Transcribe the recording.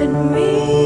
And me.